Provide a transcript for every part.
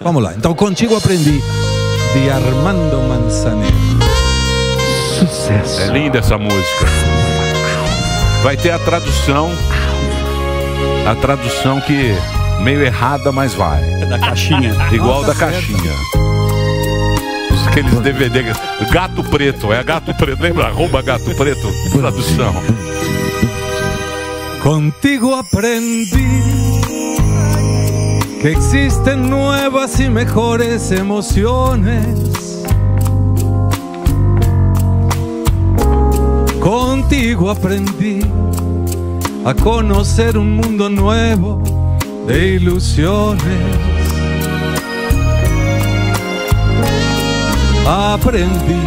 Vamos lá. Então, contigo aprendi de Armando Manzanero. É linda essa música. Vai ter a tradução. A tradução que meio errada, mas vai. É da caixinha. Igual Ah, da certo. caixinha. Os- Aqueles DVD. Gato Preto, é Gato Preto. Lembra? Arroba Gato Preto. Tradução. Contigo aprendí que existen nuevas y mejores emociones. Contigo aprendí a conocer un mundo nuevo de ilusiones. Aprendí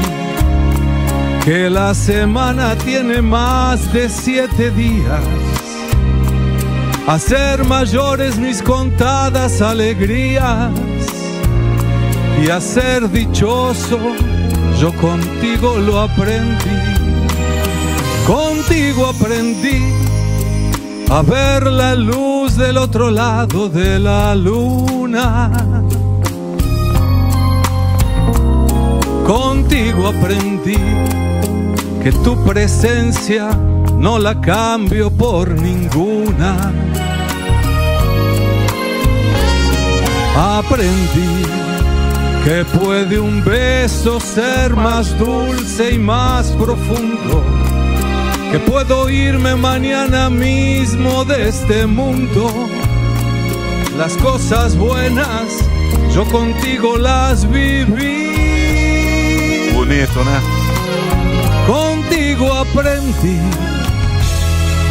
que la semana tiene más de siete días. Hacer mayores mis contadas alegrías y a ser dichoso, yo contigo lo aprendí. Contigo aprendí a ver la luz del otro lado de la luna. Contigo aprendí que tu presencia no la cambio por ninguna. Aprendí que puede un beso ser más dulce y más profundo. Que puedo irme mañana mismo de este mundo. Las cosas buenas yo contigo las viví. Bonito, né? Contigo aprendí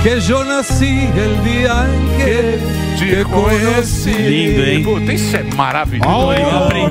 que eu nasci el dia em que te conheci. Lindo, hein? Puta, isso é maravilhoso. Oh,